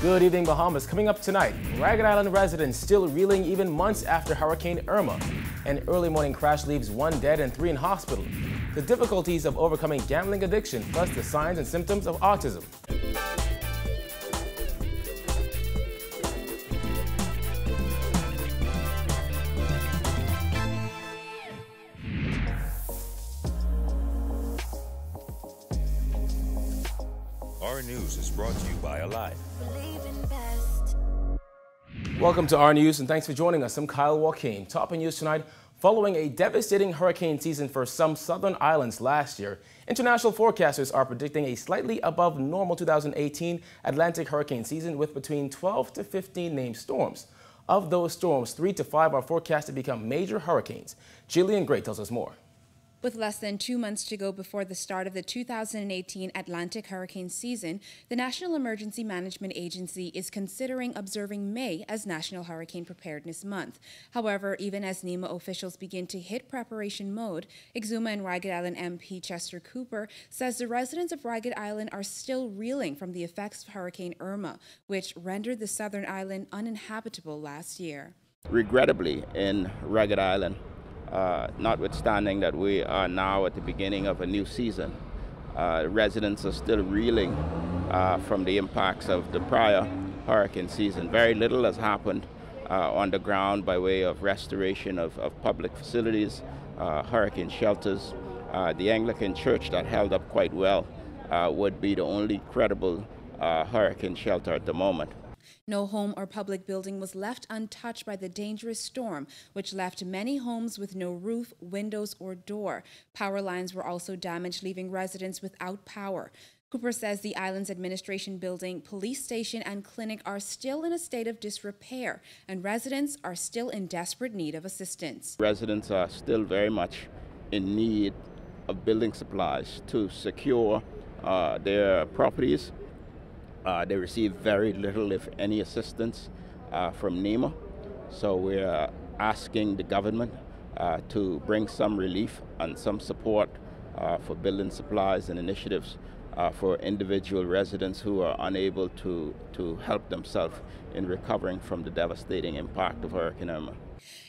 Good evening, Bahamas. Coming up tonight, Ragged Island residents still reeling even months after Hurricane Irma. An early morning crash leaves one dead and three in hospital. The difficulties of overcoming gambling addiction, plus the signs and symptoms of autism. Our News is brought to you by Alive. Welcome to our news and thanks for joining us. I'm Kyle Joaquin. Topping news tonight, following a devastating hurricane season for some southern islands last year, international forecasters are predicting a slightly above normal 2018 Atlantic hurricane season with between 12 to 15 named storms. Of those storms, three to five are forecast to become major hurricanes. Jillian Gray tells us more. With less than two months to go before the start of the 2018 Atlantic hurricane season, the National Emergency Management Agency is considering observing May as National Hurricane Preparedness Month. However, even as NEMA officials begin to hit preparation mode, Exuma and Ragged Island MP Chester Cooper says the residents of Ragged Island are still reeling from the effects of Hurricane Irma, which rendered the southern island uninhabitable last year. Regrettably, in Ragged Island, uh, notwithstanding that we are now at the beginning of a new season. Uh, residents are still reeling uh, from the impacts of the prior hurricane season. Very little has happened uh, on the ground by way of restoration of, of public facilities, uh, hurricane shelters. The Anglican Church that held up quite well would be the only credible hurricane shelter at the moment. No home or public building was left untouched by the dangerous storm, which left many homes with no roof, windows, or door. Power lines were also damaged, leaving residents without power. Cooper says the island's administration building, police station, and clinic are still in a state of disrepair, and residents are still in desperate need of assistance. Residents are still very much in need of building supplies to secure uh, their properties uh, they receive very little, if any, assistance uh, from NEMA. So we're asking the government uh, to bring some relief and some support uh, for building supplies and initiatives uh, for individual residents who are unable to, to help themselves in recovering from the devastating impact of Hurricane Irma.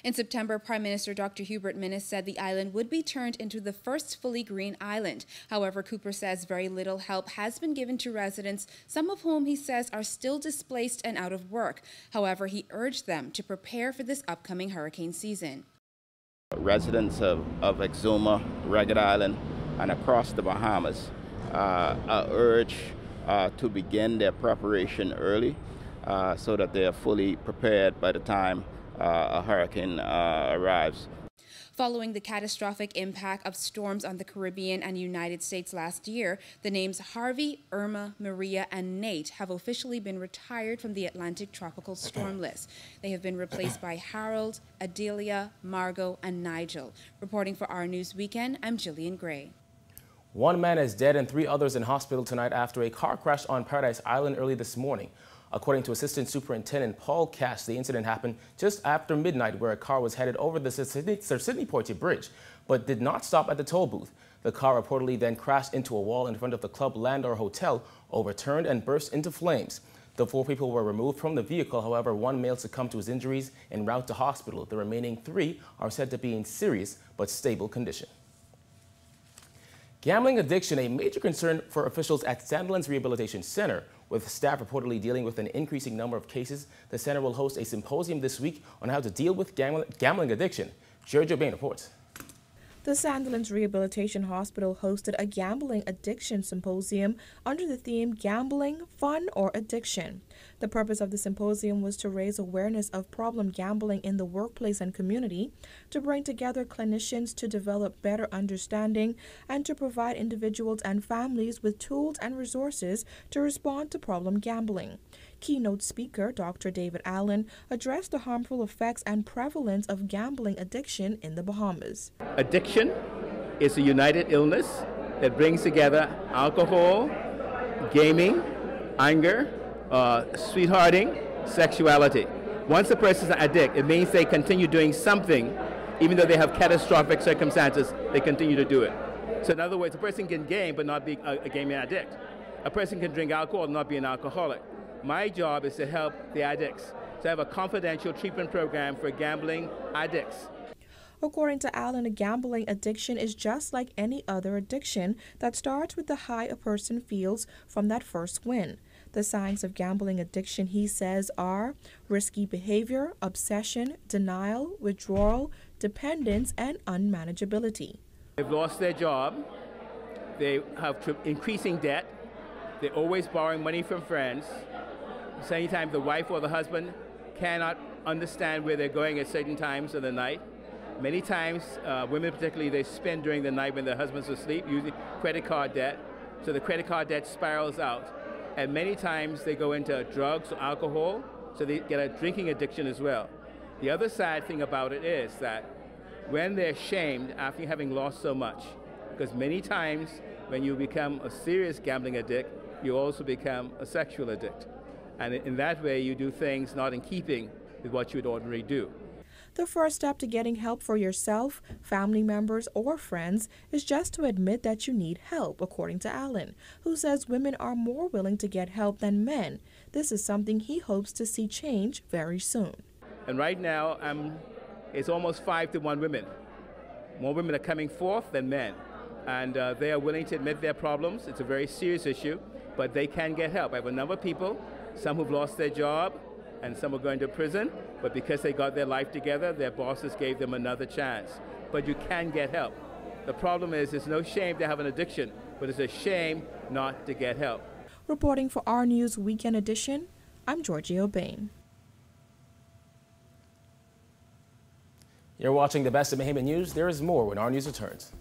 In September, Prime Minister Dr. Hubert Minnis said the island would be turned into the first fully green island. However, Cooper says very little help has been given to residents, some of whom he says are still displaced and out of work. However, he urged them to prepare for this upcoming hurricane season. Residents of, of Exuma, Ragged Island, and across the Bahamas uh, are urged uh, to begin their preparation early uh, so that they are fully prepared by the time a hurricane uh, arrives. Following the catastrophic impact of storms on the Caribbean and United States last year, the names Harvey, Irma, Maria, and Nate have officially been retired from the Atlantic Tropical Storm List. They have been replaced by Harold, Idalia, Margot, and Nigel. Reporting for Our News Weekend, I'm Jillian Gray. One man is dead and three others in hospital tonight after a car crash on Paradise Island early this morning. According to Assistant Superintendent Paul Cash, the incident happened just after midnight where a car was headed over the Sir Sidney, Sir Poitier Bridge, but did not stop at the toll booth. The car reportedly then crashed into a wall in front of the Club Land'Or Hotel, overturned and burst into flames. The four people were removed from the vehicle. However, one male succumbed to his injuries en route to hospital. The remaining three are said to be in serious but stable condition. Gambling addiction, a major concern for officials at Sandilands Rehabilitation Center. With staff reportedly dealing with an increasing number of cases, the center will host a symposium this week on how to deal with gambling addiction. Giorgio Bain reports. The Sandilands Rehabilitation Hospital hosted a gambling addiction symposium under the theme Gambling, Fun, or Addiction. The purpose of the symposium was to raise awareness of problem gambling in the workplace and community, to bring together clinicians to develop better understanding, and to provide individuals and families with tools and resources to respond to problem gambling. Keynote speaker Dr. David Allen addressed the harmful effects and prevalence of gambling addiction in the Bahamas. Addiction is a united illness that brings together alcohol, gaming, anger, uh, sweethearting, sexuality. Once a person is an addict, it means they continue doing something, even though they have catastrophic circumstances, they continue to do it. So in other words, a person can game but not be a, a gaming addict. A person can drink alcohol and not be an alcoholic. My job is to help the addicts, to have a confidential treatment program for gambling addicts. According to Allen, a gambling addiction is just like any other addiction that starts with the high a person feels from that first win. The signs of gambling addiction, he says, are risky behavior, obsession, denial, withdrawal, dependence, and unmanageability. They've lost their job, they have increasing debt, they're always borrowing money from friends. So anytime the wife or the husband cannot understand where they're going at certain times of the night. Many times, uh, women particularly, they spend during the night when their husband's asleep, using credit card debt. So the credit card debt spirals out. And many times they go into drugs or alcohol, so they get a drinking addiction as well. The other sad thing about it is that when they're shamed after having lost so much, because many times when you become a serious gambling addict, you also become a sexual addict. And in that way, you do things not in keeping with what you would ordinarily do. The first step to getting help for yourself, family members, or friends is just to admit that you need help, according to Allen, who says women are more willing to get help than men. This is something he hopes to see change very soon. And right now, um, it's almost five to one women. More women are coming forth than men. And uh, they are willing to admit their problems. It's a very serious issue, but they can get help. I have a number of people, some who've lost their job, and some are going to prison, but because they got their life together, their bosses gave them another chance. But you can get help. The problem is, it's no shame to have an addiction, but it's a shame not to get help. Reporting for our News Weekend Edition, I'm Georgia Bain. You're watching the best of Bahamian News. There is more when our news returns.